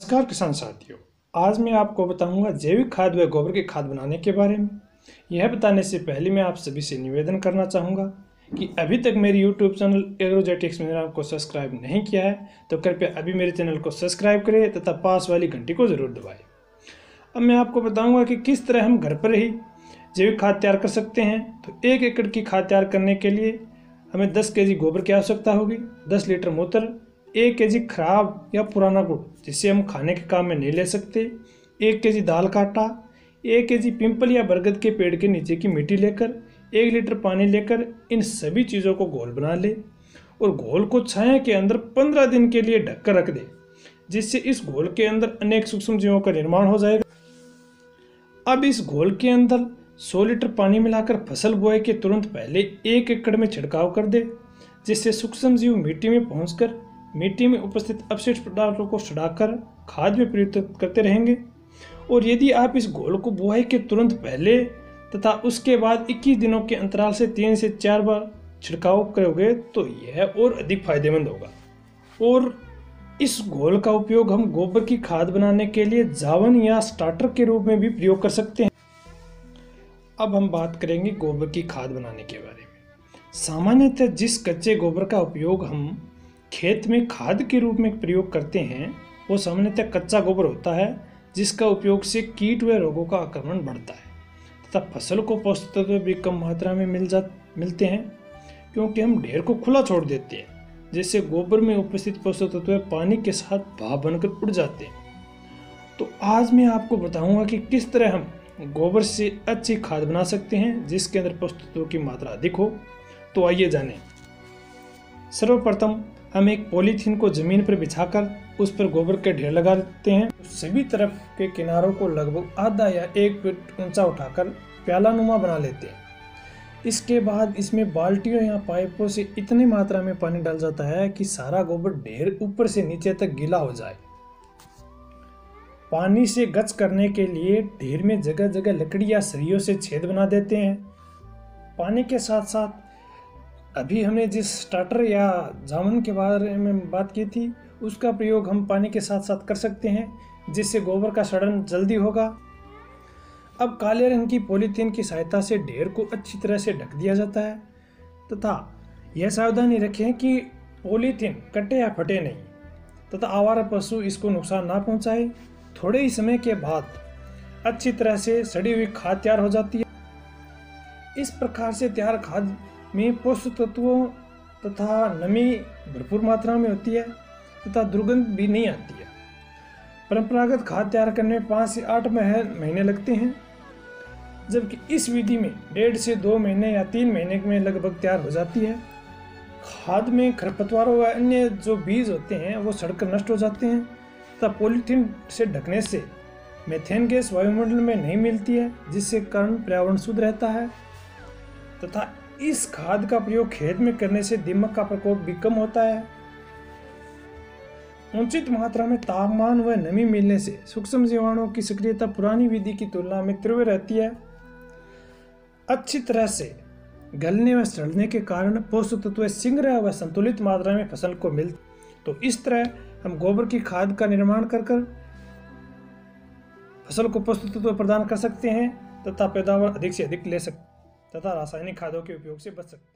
नमस्कार, किसान साथियों। आज मैं आपको बताऊँगा जैविक खाद व गोबर की खाद बनाने के बारे में। यह बताने से पहले मैं आप सभी से निवेदन करना चाहूँगा कि अभी तक मेरी यूट्यूब चैनल एग्रोजेटिक्स में आपको सब्सक्राइब नहीं किया है तो कृपया अभी मेरे चैनल को सब्सक्राइब करें तथा पास वाली घंटी को ज़रूर दबाएँ। अब मैं आपको बताऊँगा कि किस तरह हम घर पर ही जैविक खाद तैयार कर सकते हैं। तो एक एकड़ की खाद तैयार करने के लिए हमें दस के गोबर की आवश्यकता होगी, दस लीटर मूत्र एक के जी खराब या पुराना गुड़, जिसे हम खाने के काम में नहीं ले सकते। एक के जी दाल का आटा एक के जी पिंपल या बरगद के पेड़ के नीचे की मिट्टी लेकर, एक लीटर पानी लेकर इन सभी चीज़ों को घोल बना ले और घोल को छाया के अंदर पंद्रह दिन के लिए ढककर रख दे, जिससे इस घोल के अंदर अनेक सूक्ष्म जीवों का निर्माण हो जाएगा। अब इस घोल के अंदर 100 लीटर पानी मिलाकर फ़सल बोए के तुरंत पहले एक एकड़ में छिड़काव कर दे, जिससे सूक्ष्म जीव मिट्टी में पहुंचकर मिट्टी में उपस्थित अपशिष्ट पदार्थों को सड़ाकर खाद में प्रयुक्त करते रहेंगे। और यदि आप इस घोल को बुआई के तुरंत पहले तथा उसके बाद 21 दिनों के अंतराल से तीन से चार बार छिड़काव करोगे तो यह और अधिक फ़ायदेमंद होगा। और इस घोल का उपयोग हम गोबर की खाद बनाने के लिए जावन या स्टार्टर के रूप में भी प्रयोग कर सकते हैं। अब हम बात करेंगे गोबर की खाद बनाने के बारे में। सामान्यतः जिस कच्चे गोबर का उपयोग हम खेत में खाद के रूप में प्रयोग करते हैं, वो सामान्यतः कच्चा गोबर होता है, जिसका उपयोग से कीट व रोगों का आक्रमण बढ़ता है, तथा फ़सल को पोषक तत्व भी कम मात्रा में मिल जा, मिलते हैं, क्योंकि हम ढेर को खुला छोड़ देते हैं, जिससे गोबर में उपस्थित पोषक तत्व पानी के साथ भाप बनकर उड़ जाते हैं। तो आज मैं आपको बताऊँगा कि किस तरह हम गोबर से अच्छी खाद बना सकते हैं, जिसके अंदर पोषक तत्वों की मात्रा अधिक हो। तो आइए जानें। सर्वप्रथम हम एक पॉलीथीन को ज़मीन पर बिछाकर उस पर गोबर के ढेर लगा देते हैं। सभी तरफ़ के किनारों को लगभग आधा या एक फीट ऊँचा उठाकर प्याला नुमा बना लेते हैं। इसके बाद इसमें बाल्टियों या पाइपों से इतनी मात्रा में पानी डाल जाता है कि सारा गोबर ढेर ऊपर से नीचे तक गीला हो जाए। पानी से गच करने के लिए ढेर में जगह जगह लकड़ी या सरियों से छेद बना देते हैं। पानी के साथ साथ अभी हमने जिस स्टार्टर या जामुन के बारे में बात की थी, उसका प्रयोग हम पानी के साथ साथ कर सकते हैं, जिससे गोबर का सड़न जल्दी होगा। अब काले रंग की पॉलीथीन की सहायता से ढेर को अच्छी तरह से ढक दिया जाता है, तथा यह सावधानी रखें कि पॉलीथीन कटे या फटे नहीं, तथा आवारा पशु इसको नुकसान ना पहुँचाए। थोड़े ही समय के बाद अच्छी तरह से सड़ी हुई खाद तैयार हो जाती है। इस प्रकार से तैयार खाद में पोषक तत्वों तथा नमी भरपूर मात्रा में होती है तथा दुर्गंध भी नहीं आती है। परंपरागत खाद तैयार करने में पाँच से आठ महीने लगते हैं, जबकि इस विधि में डेढ़ से दो महीने या तीन महीने में लगभग तैयार हो जाती है। खाद में खरपतवारों व अन्य जो बीज होते हैं, वो सड़कर नष्ट हो जाते हैं तथा पॉलीथीन से ढकने से मेथेन गैस वायुमंडल में नहीं मिलती है, जिससे कारण पर्यावरण शुद्ध रहता है तथा इस खाद का प्रयोग खेत में करने से दिमक का प्रकोप भी कम होता है। उचित मात्रा में तापमान व नमी मिलने से सूक्ष्म जीवाणुओं की सक्रियता पुरानी विधि की तुलना में तीव्र रहती है। अच्छी तरह से गलने व सड़ने के कारण पोषक तत्व शीघ्र व संतुलित मात्रा में फ़सल को मिल तो इस तरह हम गोबर की खाद का निर्माण कर कर फ़सल को पोषक तत्व प्रदान कर सकते हैं तथा पैदावार अधिक से अधिक ले सकते तथा रासायनिक खादों के उपयोग से बच सकते हैं।